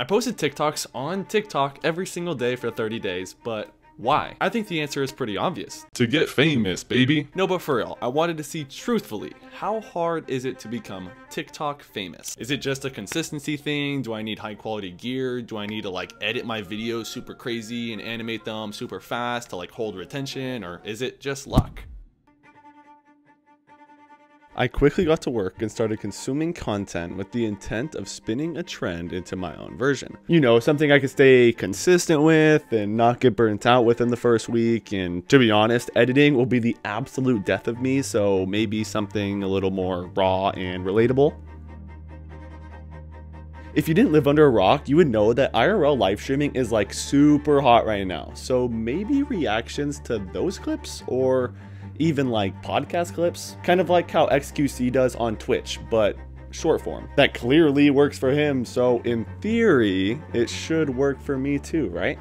I posted TikToks on TikTok every single day for 30 days, but why? I think the answer is pretty obvious. To get famous, baby. No, but for real, I wanted to see truthfully, how hard is it to become TikTok famous? Is it just a consistency thing? Do I need high quality gear? Do I need to like edit my videos super crazy and animate them super fast to like hold retention? Or is it just luck? I quickly got to work and started consuming content with the intent of spinning a trend into my own version. You know, something I could stay consistent with and not get burnt out within the first week. And to be honest, editing will be the absolute death of me, so maybe something a little more raw and relatable. If you didn't live under a rock, you would know that IRL live streaming is like super hot right now. So maybe reactions to those clips or even like podcast clips, kind of like how XQC does on Twitch, but short form. That clearly works for him, so in theory, it should work for me too, right?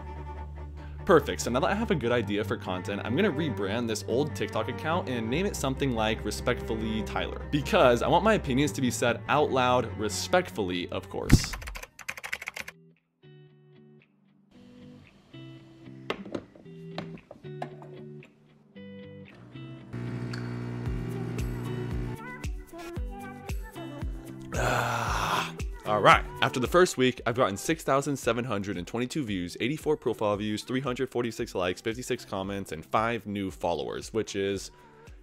Perfect, so now that I have a good idea for content, I'm gonna rebrand this old TikTok account and name it something like Respectfully Tyler. Because I want my opinions to be said out loud, respectfully, of course. All right. After the first week, I've gotten 6,722 views, 84 profile views, 346 likes, 56 comments, and 5 new followers, which is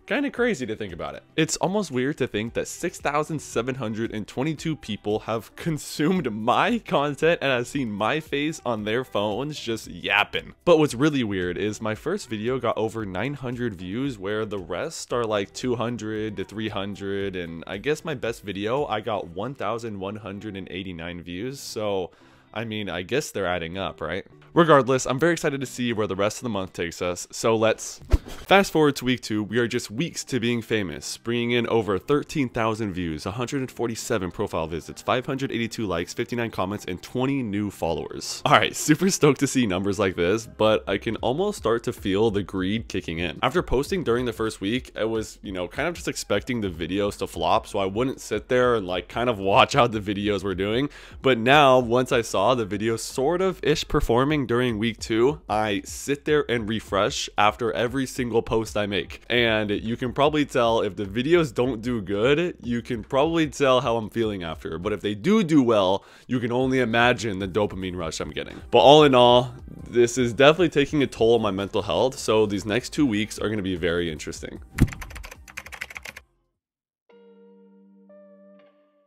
Kind of crazy to think about it. It's almost weird to think that 6,722 people have consumed my content and have seen my face on their phones just yapping. But what's really weird is my first video got over 900 views where the rest are like 200 to 300 and I guess my best video I got 1,189 views so I mean, I guess they're adding up, right? Regardless, I'm very excited to see where the rest of the month takes us, so let's fast forward to week 2, we are just weeks to being famous, bringing in over 13,000 views, 147 profile visits, 582 likes, 59 comments, and 20 new followers. Alright, super stoked to see numbers like this, but I can almost start to feel the greed kicking in. After posting during the first week, I was, you know, kind of just expecting the videos to flop, so I wouldn't sit there and like kind of watch how the videos were doing, but now, once I saw saw the video sort of ish performing during week two, I sit there and refresh after every single post I make. And you can probably tell if the videos don't do good, you can probably tell how I'm feeling after. But if they do do well, you can only imagine the dopamine rush I'm getting. But all in all, this is definitely taking a toll on my mental health. So these next two weeks are going to be very interesting.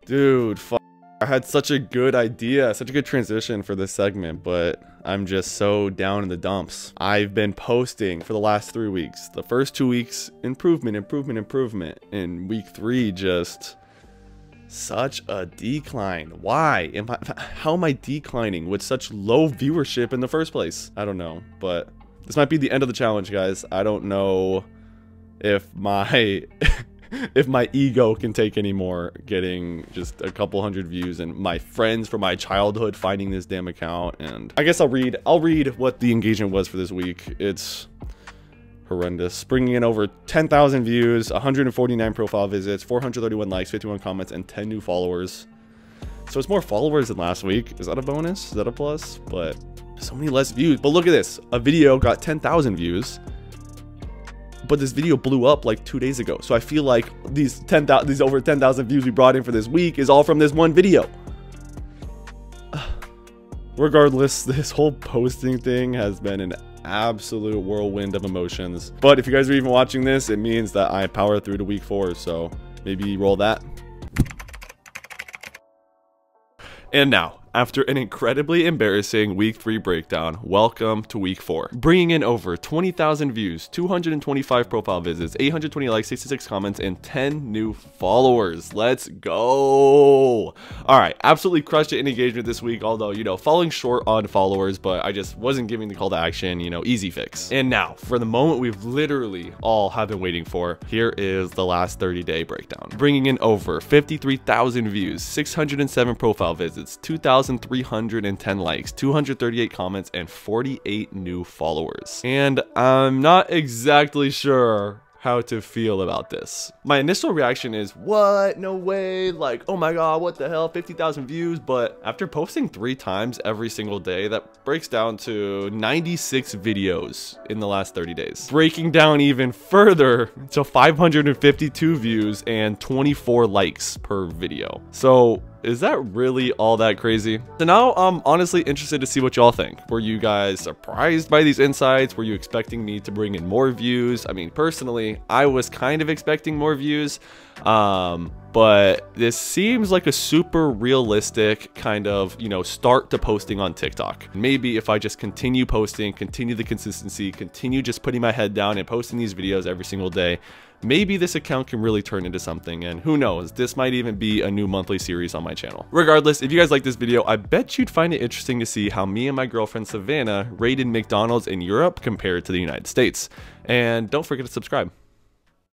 Dude, fuck. I had such a good idea, such a good transition for this segment, but I'm just so down in the dumps. I've been posting for the last three weeks. The first two weeks, improvement, improvement, improvement. In week three, just such a decline. Why? Am I, how am I declining with such low viewership in the first place? I don't know, but this might be the end of the challenge, guys. I don't know if my if my ego can take any more getting just a couple hundred views and my friends from my childhood finding this damn account and I guess I'll read I'll read what the engagement was for this week. It's horrendous. Bringing in over 10,000 views, 149 profile visits, 431 likes, 51 comments and 10 new followers. So it's more followers than last week. Is that a bonus? Is that a plus? But so many less views. But look at this. A video got 10,000 views but this video blew up like two days ago. So I feel like these 10,000, these over 10,000 views we brought in for this week is all from this one video. Regardless, this whole posting thing has been an absolute whirlwind of emotions. But if you guys are even watching this, it means that I power through to week four. So maybe roll that. And now, after an incredibly embarrassing week 3 breakdown, welcome to week 4. Bringing in over 20,000 views, 225 profile visits, 820 likes, 66 comments, and 10 new followers. Let's go! Alright, absolutely crushed it in engagement this week, although, you know, falling short on followers, but I just wasn't giving the call to action, you know, easy fix. And now, for the moment we've literally all have been waiting for, here is the last 30 day breakdown. Bringing in over 53,000 views, 607 profile visits, 2,000 1,310 likes, 238 comments, and 48 new followers. And I'm not exactly sure how to feel about this. My initial reaction is, what? No way. Like, oh my god, what the hell? 50,000 views. But after posting three times every single day, that breaks down to 96 videos in the last 30 days. Breaking down even further to 552 views and 24 likes per video. So is that really all that crazy? So now I'm honestly interested to see what y'all think. Were you guys surprised by these insights? Were you expecting me to bring in more views? I mean, personally, I was kind of expecting more views. Um, but this seems like a super realistic kind of, you know, start to posting on TikTok. Maybe if I just continue posting, continue the consistency, continue just putting my head down and posting these videos every single day, maybe this account can really turn into something and who knows this might even be a new monthly series on my channel. Regardless if you guys like this video i bet you'd find it interesting to see how me and my girlfriend savannah rated mcdonald's in europe compared to the united states. And don't forget to subscribe